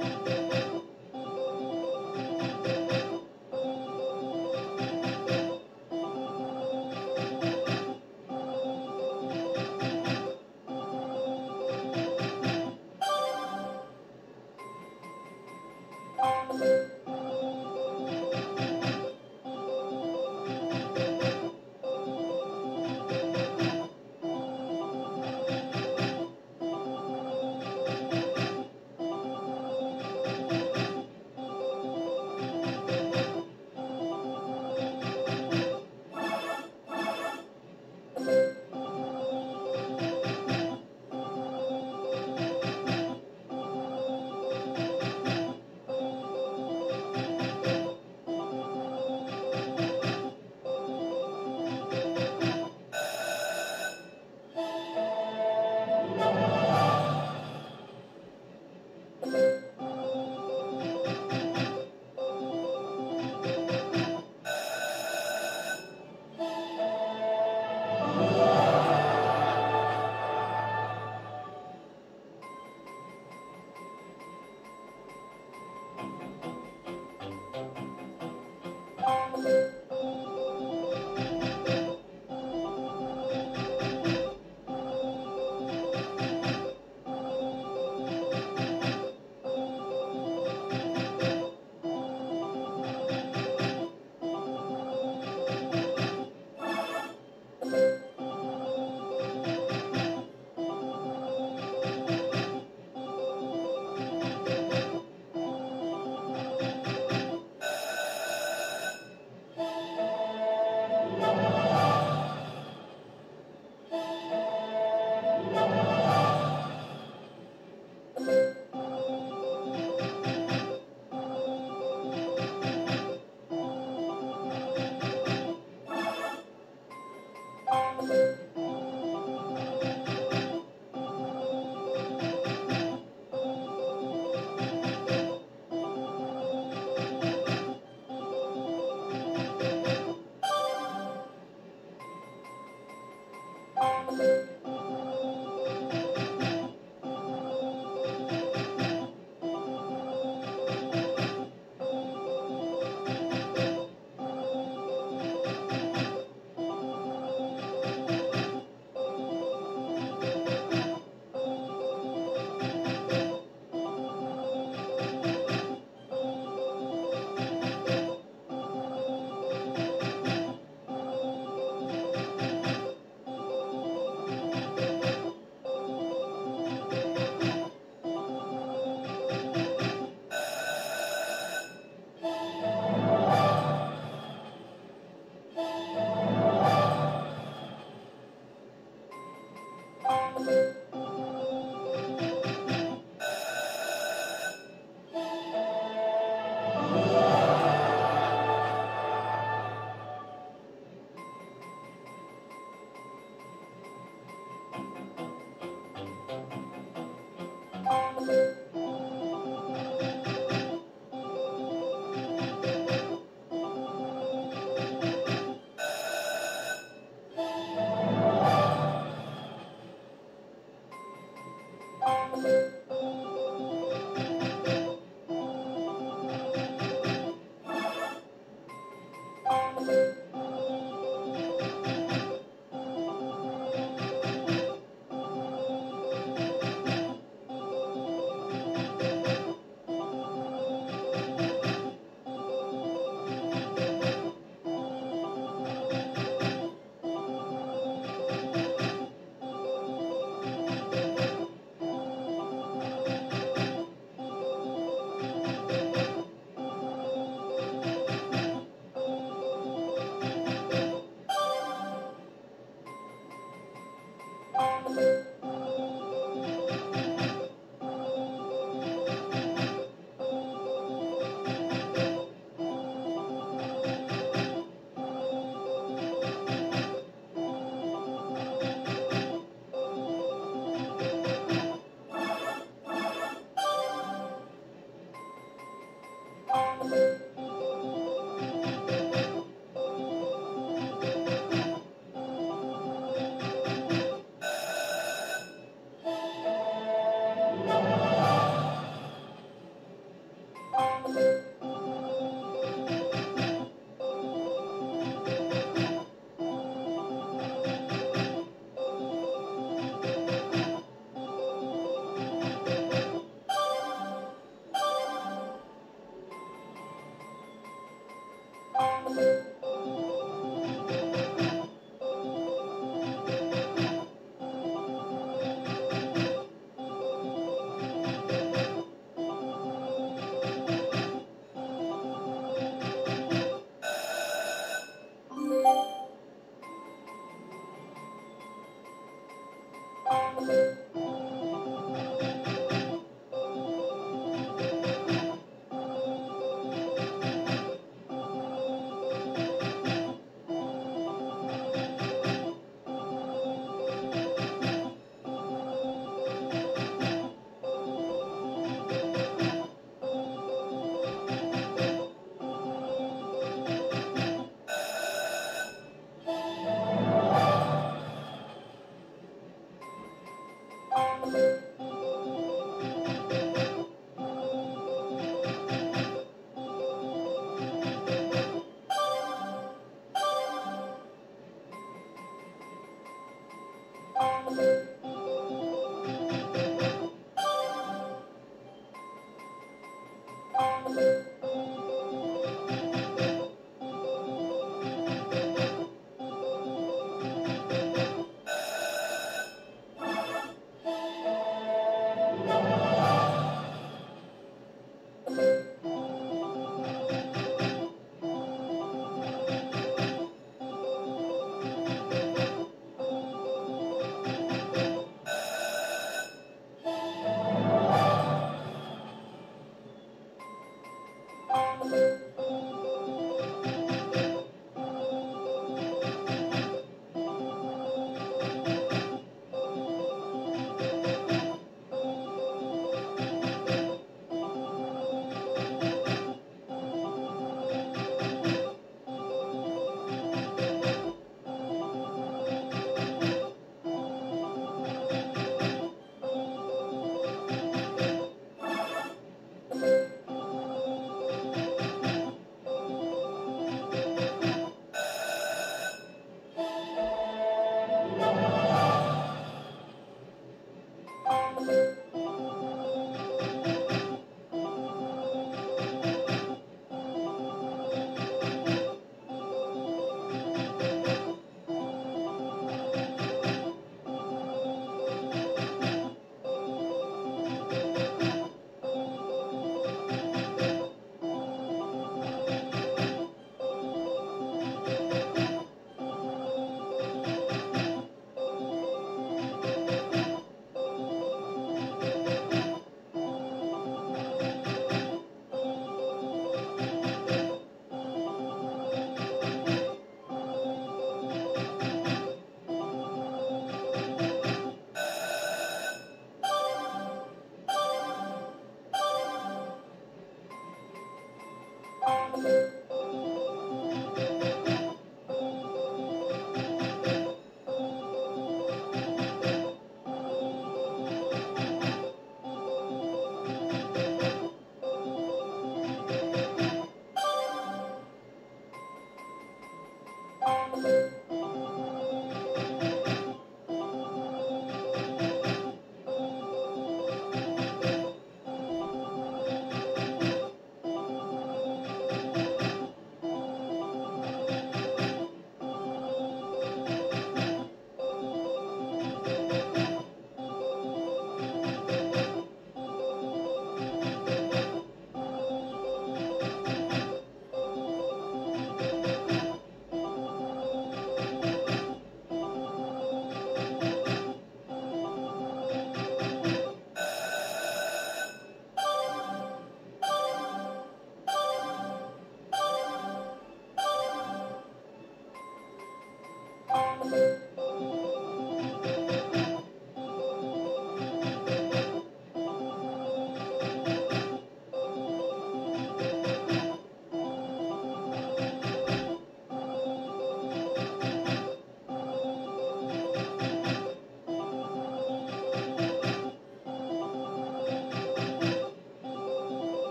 Música